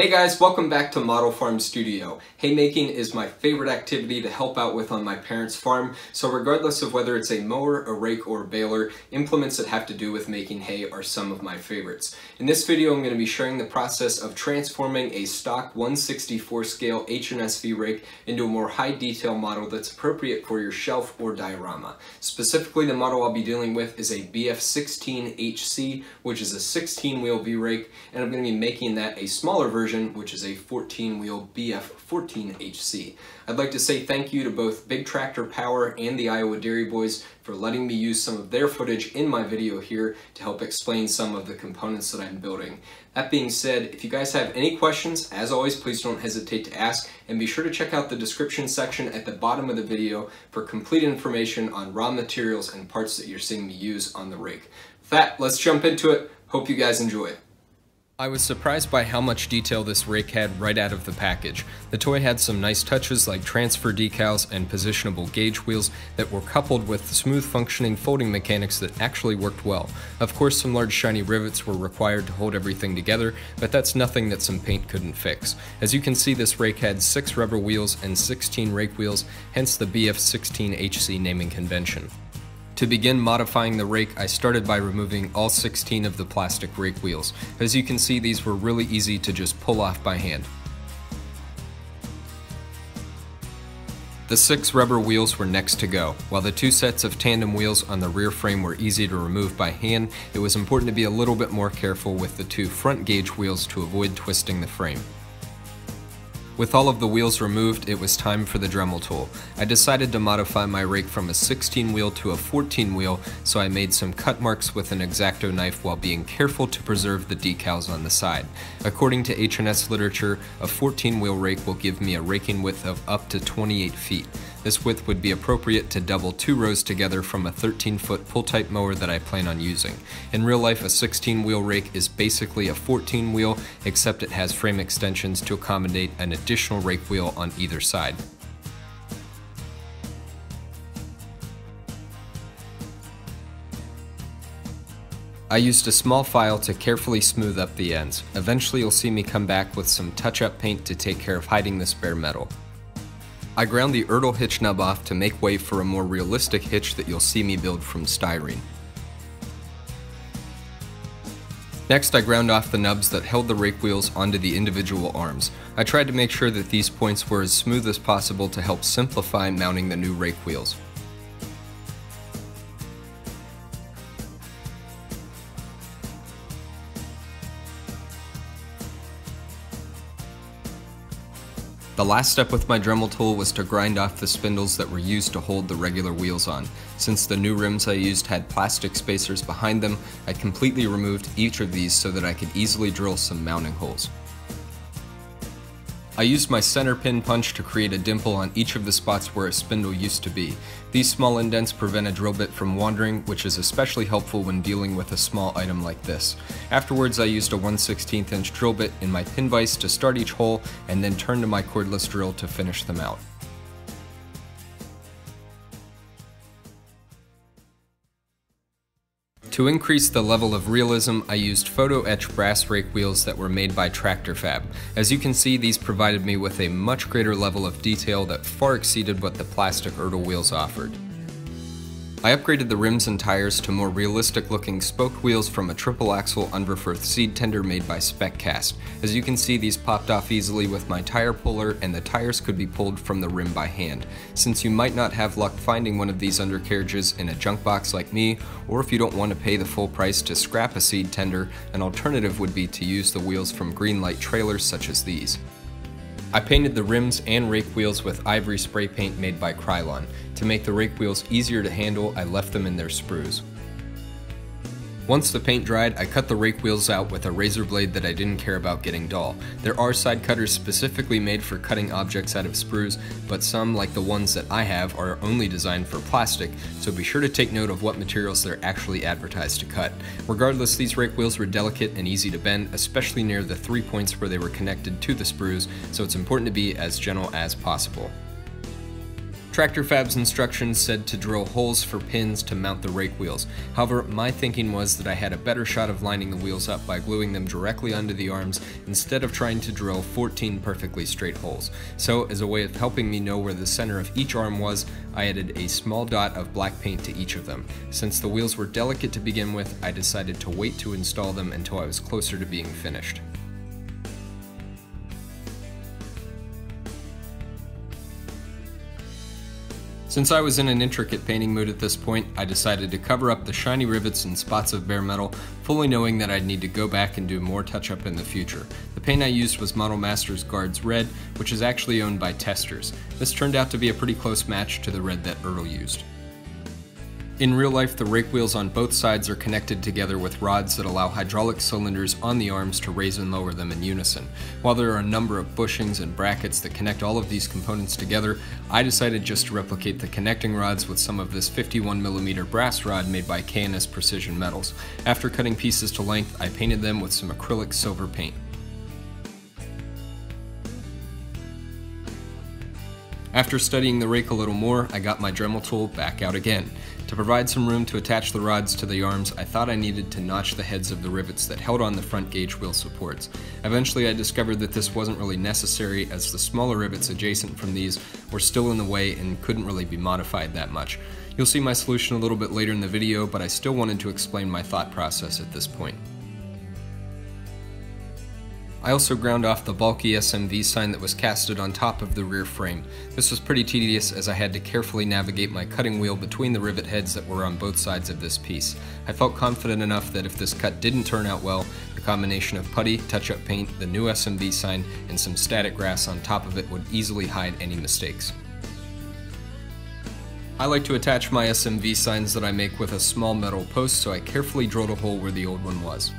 Hey guys, welcome back to Model Farm Studio. Haymaking is my favorite activity to help out with on my parents' farm, so regardless of whether it's a mower, a rake, or a baler, implements that have to do with making hay are some of my favorites. In this video, I'm going to be sharing the process of transforming a stock 164 scale H&S V rake into a more high detail model that's appropriate for your shelf or diorama. Specifically, the model I'll be dealing with is a BF16HC, which is a 16 wheel V-rake, and I'm going to be making that a smaller version version, which is a 14-wheel BF14HC. I'd like to say thank you to both Big Tractor Power and the Iowa Dairy Boys for letting me use some of their footage in my video here to help explain some of the components that I'm building. That being said, if you guys have any questions, as always, please don't hesitate to ask, and be sure to check out the description section at the bottom of the video for complete information on raw materials and parts that you're seeing me use on the rake. With that, let's jump into it. Hope you guys enjoy. I was surprised by how much detail this rake had right out of the package. The toy had some nice touches like transfer decals and positionable gauge wheels that were coupled with smooth functioning folding mechanics that actually worked well. Of course some large shiny rivets were required to hold everything together, but that's nothing that some paint couldn't fix. As you can see this rake had 6 rubber wheels and 16 rake wheels, hence the BF16HC naming convention. To begin modifying the rake, I started by removing all 16 of the plastic rake wheels. As you can see, these were really easy to just pull off by hand. The six rubber wheels were next to go. While the two sets of tandem wheels on the rear frame were easy to remove by hand, it was important to be a little bit more careful with the two front gauge wheels to avoid twisting the frame. With all of the wheels removed, it was time for the Dremel tool. I decided to modify my rake from a 16 wheel to a 14 wheel, so I made some cut marks with an X-Acto knife while being careful to preserve the decals on the side. According to H&S literature, a 14 wheel rake will give me a raking width of up to 28 feet. This width would be appropriate to double two rows together from a 13 foot pull type mower that I plan on using. In real life, a 16 wheel rake is basically a 14 wheel, except it has frame extensions to accommodate an additional rake wheel on either side. I used a small file to carefully smooth up the ends. Eventually you'll see me come back with some touch-up paint to take care of hiding this bare metal. I ground the Ertl hitch nub off to make way for a more realistic hitch that you'll see me build from styrene. Next I ground off the nubs that held the rake wheels onto the individual arms. I tried to make sure that these points were as smooth as possible to help simplify mounting the new rake wheels. The last step with my Dremel tool was to grind off the spindles that were used to hold the regular wheels on. Since the new rims I used had plastic spacers behind them, I completely removed each of these so that I could easily drill some mounting holes. I used my center pin punch to create a dimple on each of the spots where a spindle used to be. These small indents prevent a drill bit from wandering, which is especially helpful when dealing with a small item like this. Afterwards I used a 1 16th inch drill bit in my pin vise to start each hole, and then turned to my cordless drill to finish them out. To increase the level of realism, I used photo etch brass rake wheels that were made by Tractor Fab. As you can see, these provided me with a much greater level of detail that far exceeded what the plastic Ertl wheels offered. I upgraded the rims and tires to more realistic looking spoke wheels from a triple axle Unverferth seed tender made by SpecCast. As you can see these popped off easily with my tire puller and the tires could be pulled from the rim by hand. Since you might not have luck finding one of these undercarriages in a junk box like me, or if you don't want to pay the full price to scrap a seed tender, an alternative would be to use the wheels from Greenlight trailers such as these. I painted the rims and rake wheels with ivory spray paint made by Krylon. To make the rake wheels easier to handle, I left them in their sprues. Once the paint dried, I cut the rake wheels out with a razor blade that I didn't care about getting dull. There are side cutters specifically made for cutting objects out of sprues, but some, like the ones that I have, are only designed for plastic, so be sure to take note of what materials they're actually advertised to cut. Regardless, these rake wheels were delicate and easy to bend, especially near the three points where they were connected to the sprues, so it's important to be as gentle as possible. Tractor Fab's instructions said to drill holes for pins to mount the rake wheels. However, my thinking was that I had a better shot of lining the wheels up by gluing them directly under the arms instead of trying to drill 14 perfectly straight holes. So, as a way of helping me know where the center of each arm was, I added a small dot of black paint to each of them. Since the wheels were delicate to begin with, I decided to wait to install them until I was closer to being finished. Since I was in an intricate painting mood at this point, I decided to cover up the shiny rivets and spots of bare metal, fully knowing that I'd need to go back and do more touch up in the future. The paint I used was Model Masters Guards Red, which is actually owned by Testors. This turned out to be a pretty close match to the red that Ertl used. In real life, the rake wheels on both sides are connected together with rods that allow hydraulic cylinders on the arms to raise and lower them in unison. While there are a number of bushings and brackets that connect all of these components together, I decided just to replicate the connecting rods with some of this 51mm brass rod made by K&S Precision Metals. After cutting pieces to length, I painted them with some acrylic silver paint. After studying the rake a little more, I got my Dremel tool back out again. To provide some room to attach the rods to the arms, I thought I needed to notch the heads of the rivets that held on the front gauge wheel supports. Eventually I discovered that this wasn't really necessary as the smaller rivets adjacent from these were still in the way and couldn't really be modified that much. You'll see my solution a little bit later in the video, but I still wanted to explain my thought process at this point. I also ground off the bulky SMV sign that was casted on top of the rear frame. This was pretty tedious as I had to carefully navigate my cutting wheel between the rivet heads that were on both sides of this piece. I felt confident enough that if this cut didn't turn out well, the combination of putty, touch-up paint, the new SMV sign, and some static grass on top of it would easily hide any mistakes. I like to attach my SMV signs that I make with a small metal post so I carefully drilled a hole where the old one was.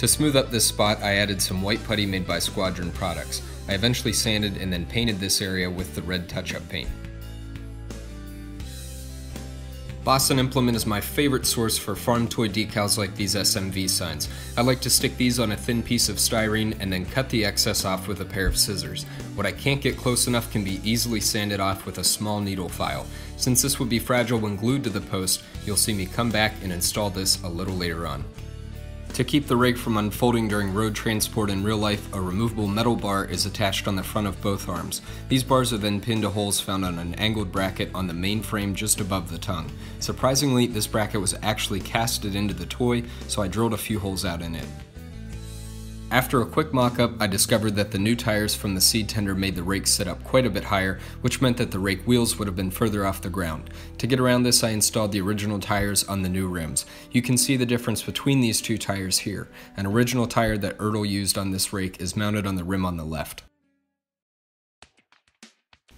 To smooth up this spot, I added some white putty made by Squadron Products. I eventually sanded and then painted this area with the red touch-up paint. Bossen Implement is my favorite source for farm toy decals like these SMV signs. I like to stick these on a thin piece of styrene and then cut the excess off with a pair of scissors. What I can't get close enough can be easily sanded off with a small needle file. Since this would be fragile when glued to the post, you'll see me come back and install this a little later on. To keep the rake from unfolding during road transport in real life, a removable metal bar is attached on the front of both arms. These bars are then pinned to holes found on an angled bracket on the main frame just above the tongue. Surprisingly, this bracket was actually casted into the toy, so I drilled a few holes out in it. After a quick mock-up, I discovered that the new tires from the seed tender made the rake sit up quite a bit higher, which meant that the rake wheels would have been further off the ground. To get around this, I installed the original tires on the new rims. You can see the difference between these two tires here. An original tire that Ertl used on this rake is mounted on the rim on the left.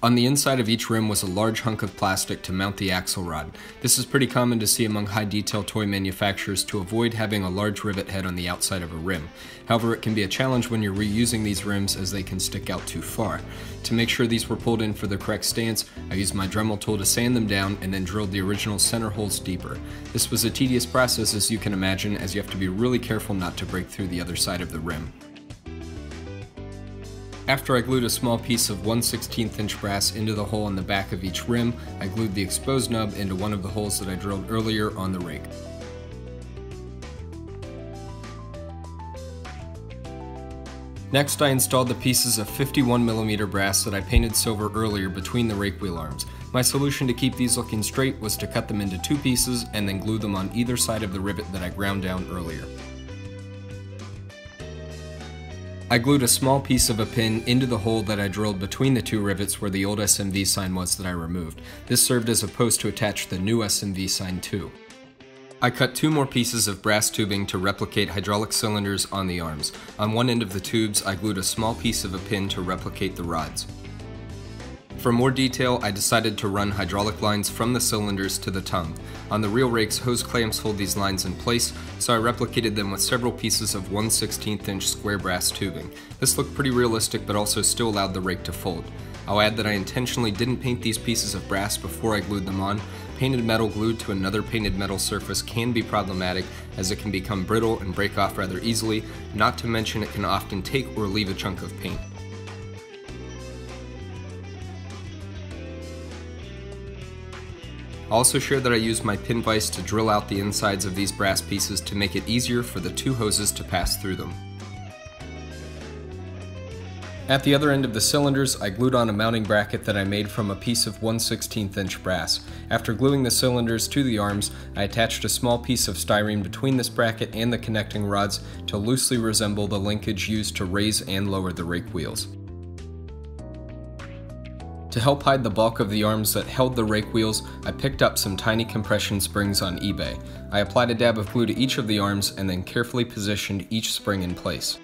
On the inside of each rim was a large hunk of plastic to mount the axle rod. This is pretty common to see among high detail toy manufacturers to avoid having a large rivet head on the outside of a rim. However, it can be a challenge when you're reusing these rims as they can stick out too far. To make sure these were pulled in for the correct stance, I used my Dremel tool to sand them down and then drilled the original center holes deeper. This was a tedious process as you can imagine as you have to be really careful not to break through the other side of the rim. After I glued a small piece of 1 16th inch brass into the hole in the back of each rim, I glued the exposed nub into one of the holes that I drilled earlier on the rake. Next I installed the pieces of 51mm brass that I painted silver earlier between the rake wheel arms. My solution to keep these looking straight was to cut them into two pieces and then glue them on either side of the rivet that I ground down earlier. I glued a small piece of a pin into the hole that I drilled between the two rivets where the old SMV sign was that I removed. This served as a post to attach the new SMV sign to. I cut two more pieces of brass tubing to replicate hydraulic cylinders on the arms. On one end of the tubes, I glued a small piece of a pin to replicate the rods. For more detail, I decided to run hydraulic lines from the cylinders to the tongue. On the real rakes, hose clamps hold these lines in place, so I replicated them with several pieces of 1 16th inch square brass tubing. This looked pretty realistic but also still allowed the rake to fold. I'll add that I intentionally didn't paint these pieces of brass before I glued them on. Painted metal glued to another painted metal surface can be problematic as it can become brittle and break off rather easily, not to mention it can often take or leave a chunk of paint. Also share that I used my pin vise to drill out the insides of these brass pieces to make it easier for the two hoses to pass through them. At the other end of the cylinders, I glued on a mounting bracket that I made from a piece of 1 16th inch brass. After gluing the cylinders to the arms, I attached a small piece of styrene between this bracket and the connecting rods to loosely resemble the linkage used to raise and lower the rake wheels. To help hide the bulk of the arms that held the rake wheels, I picked up some tiny compression springs on eBay. I applied a dab of glue to each of the arms and then carefully positioned each spring in place.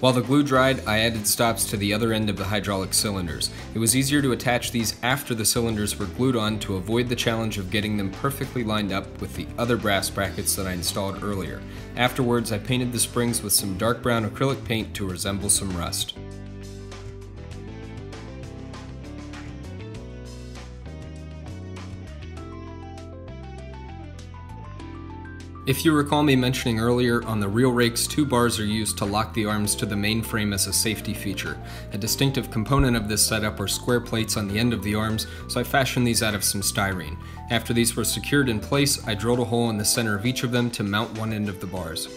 While the glue dried, I added stops to the other end of the hydraulic cylinders. It was easier to attach these after the cylinders were glued on to avoid the challenge of getting them perfectly lined up with the other brass brackets that I installed earlier. Afterwards, I painted the springs with some dark brown acrylic paint to resemble some rust. If you recall me mentioning earlier, on the real rakes, two bars are used to lock the arms to the main frame as a safety feature. A distinctive component of this setup are square plates on the end of the arms, so I fashioned these out of some styrene. After these were secured in place, I drilled a hole in the center of each of them to mount one end of the bars.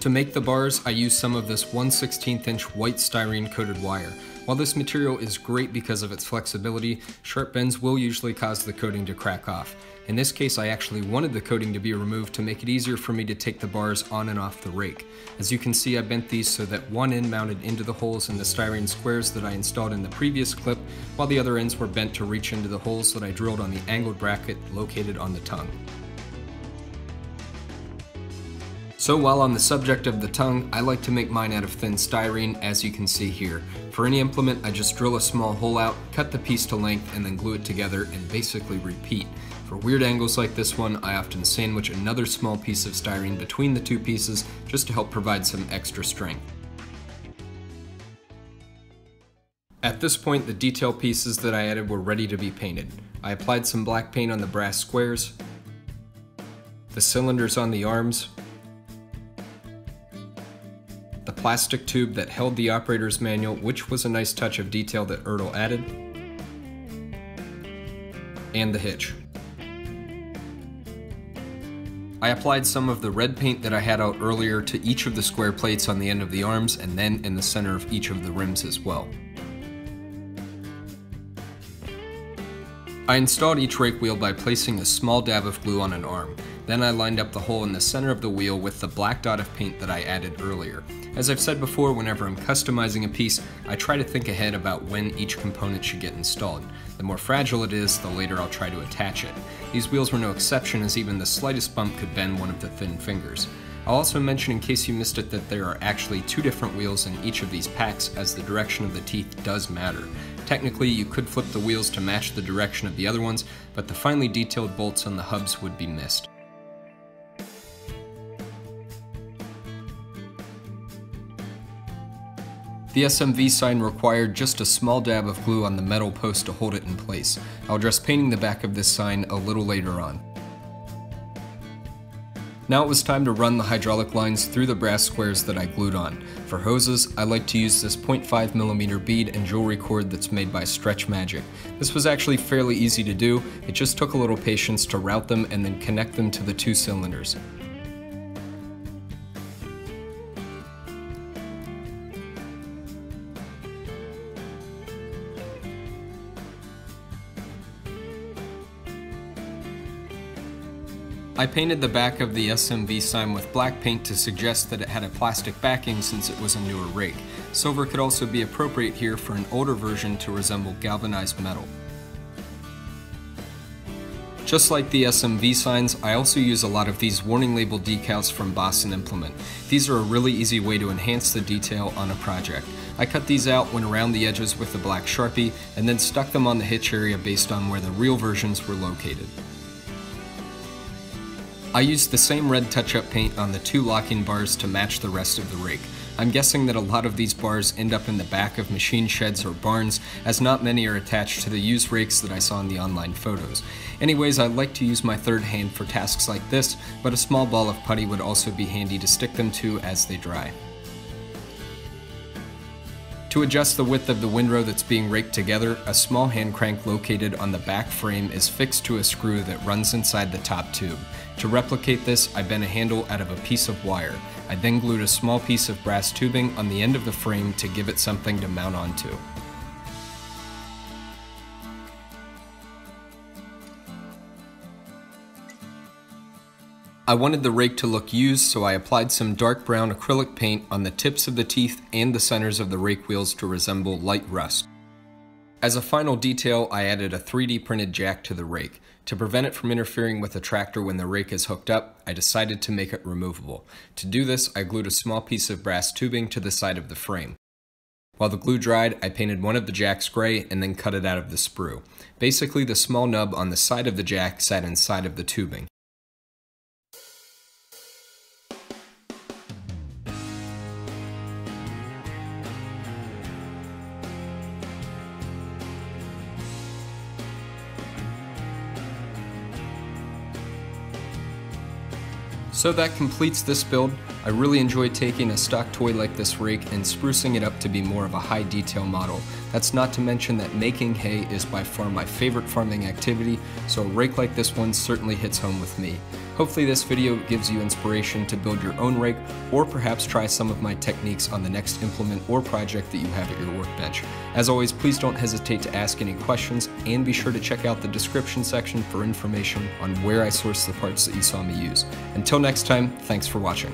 To make the bars, I used some of this 1 16th inch white styrene coated wire. While this material is great because of its flexibility, sharp bends will usually cause the coating to crack off. In this case, I actually wanted the coating to be removed to make it easier for me to take the bars on and off the rake. As you can see, I bent these so that one end mounted into the holes in the styrene squares that I installed in the previous clip, while the other ends were bent to reach into the holes that I drilled on the angled bracket located on the tongue. So while on the subject of the tongue, I like to make mine out of thin styrene as you can see here. For any implement, I just drill a small hole out, cut the piece to length, and then glue it together and basically repeat. For weird angles like this one, I often sandwich another small piece of styrene between the two pieces just to help provide some extra strength. At this point, the detail pieces that I added were ready to be painted. I applied some black paint on the brass squares, the cylinders on the arms, the plastic tube that held the operator's manual, which was a nice touch of detail that Ertl added, and the hitch. I applied some of the red paint that I had out earlier to each of the square plates on the end of the arms and then in the center of each of the rims as well. I installed each rake wheel by placing a small dab of glue on an arm. Then I lined up the hole in the center of the wheel with the black dot of paint that I added earlier. As I've said before, whenever I'm customizing a piece, I try to think ahead about when each component should get installed. The more fragile it is, the later I'll try to attach it. These wheels were no exception as even the slightest bump could bend one of the thin fingers. I'll also mention in case you missed it that there are actually two different wheels in each of these packs as the direction of the teeth does matter. Technically, you could flip the wheels to match the direction of the other ones, but the finely detailed bolts on the hubs would be missed. The SMV sign required just a small dab of glue on the metal post to hold it in place. I'll address painting the back of this sign a little later on. Now it was time to run the hydraulic lines through the brass squares that I glued on. For hoses, I like to use this 0.5mm bead and jewelry cord that's made by Stretch Magic. This was actually fairly easy to do, it just took a little patience to route them and then connect them to the two cylinders. I painted the back of the SMV sign with black paint to suggest that it had a plastic backing since it was a newer rake. Silver could also be appropriate here for an older version to resemble galvanized metal. Just like the SMV signs, I also use a lot of these warning label decals from Bossen Implement. These are a really easy way to enhance the detail on a project. I cut these out, went around the edges with the black Sharpie, and then stuck them on the hitch area based on where the real versions were located. I used the same red touch-up paint on the two locking bars to match the rest of the rake. I'm guessing that a lot of these bars end up in the back of machine sheds or barns, as not many are attached to the used rakes that I saw in the online photos. Anyways, I like to use my third hand for tasks like this, but a small ball of putty would also be handy to stick them to as they dry. To adjust the width of the windrow that's being raked together, a small hand crank located on the back frame is fixed to a screw that runs inside the top tube. To replicate this, I bent a handle out of a piece of wire. I then glued a small piece of brass tubing on the end of the frame to give it something to mount onto. I wanted the rake to look used, so I applied some dark brown acrylic paint on the tips of the teeth and the centers of the rake wheels to resemble light rust. As a final detail, I added a 3D printed jack to the rake. To prevent it from interfering with the tractor when the rake is hooked up, I decided to make it removable. To do this, I glued a small piece of brass tubing to the side of the frame. While the glue dried, I painted one of the jacks gray and then cut it out of the sprue. Basically, the small nub on the side of the jack sat inside of the tubing. So that completes this build. I really enjoyed taking a stock toy like this rake and sprucing it up to be more of a high detail model. That's not to mention that making hay is by far my favorite farming activity, so a rake like this one certainly hits home with me. Hopefully this video gives you inspiration to build your own rake or perhaps try some of my techniques on the next implement or project that you have at your workbench. As always, please don't hesitate to ask any questions and be sure to check out the description section for information on where I source the parts that you saw me use. Until next time, thanks for watching.